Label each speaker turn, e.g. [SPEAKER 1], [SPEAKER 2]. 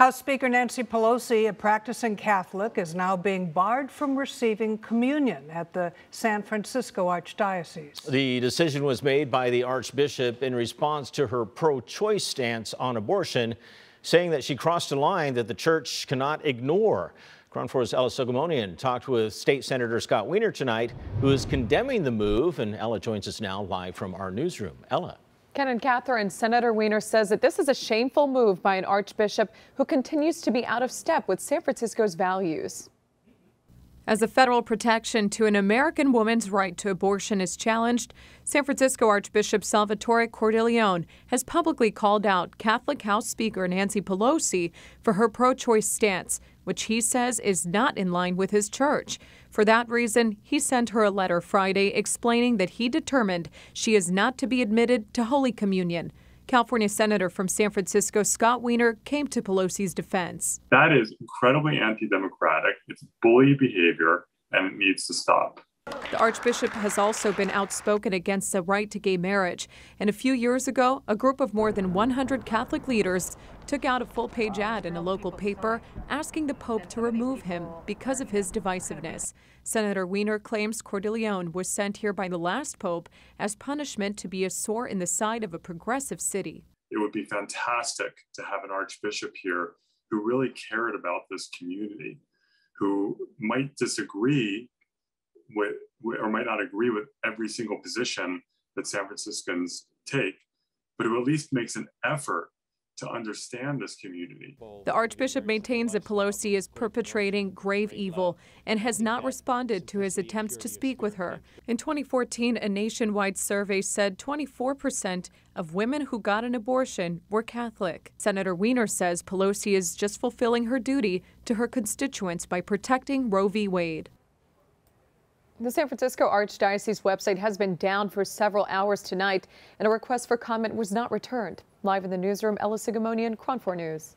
[SPEAKER 1] House Speaker Nancy Pelosi, a practicing Catholic, is now being barred from receiving communion at the San Francisco Archdiocese.
[SPEAKER 2] The decision was made by the Archbishop in response to her pro choice stance on abortion, saying that she crossed a line that the church cannot ignore. KRON 4's Ella Sogomonian talked with State Senator Scott Wiener tonight, who is condemning the move. And Ella joins us now live from our newsroom. Ella.
[SPEAKER 3] Ken and Catherine, Senator Wiener says that this is a shameful move by an archbishop who continues to be out of step with San Francisco's values. As a federal protection to an American woman's right to abortion is challenged, San Francisco Archbishop Salvatore Cordileone has publicly called out Catholic House Speaker Nancy Pelosi for her pro choice stance, which he says is not in line with his church. For that reason, he sent her a letter Friday explaining that he determined she is not to be admitted to Holy Communion. California Senator from San Francisco Scott Wiener came to Pelosi's defense.
[SPEAKER 4] That is incredibly anti democratic. It's bully behavior, and it needs to stop.
[SPEAKER 3] The Archbishop has also been outspoken against the right to gay marriage. And a few years ago, a group of more than 100 Catholic leaders took out a full page ad in a local paper asking the Pope to remove him because of his divisiveness. Senator Wiener claims Cordileone was sent here by the last Pope as punishment to be a sore in the side of a progressive city.
[SPEAKER 4] It would be fantastic to have an Archbishop here who really cared about this community, who might disagree with, or might not agree with every single position that San Franciscans take, but who at least makes an effort to understand this community.
[SPEAKER 3] The Archbishop maintains that Pelosi is perpetrating grave evil and has not responded to his attempts to speak with her. In 2014, a nationwide survey said 24% of women who got an abortion were Catholic. Senator Wiener says Pelosi is just fulfilling her duty to her constituents by protecting Roe v. Wade. The San Francisco Archdiocese website has been down for several hours tonight, and a request for comment was not returned. Live in the newsroom, Ella Sogomonian, KRON 4 News.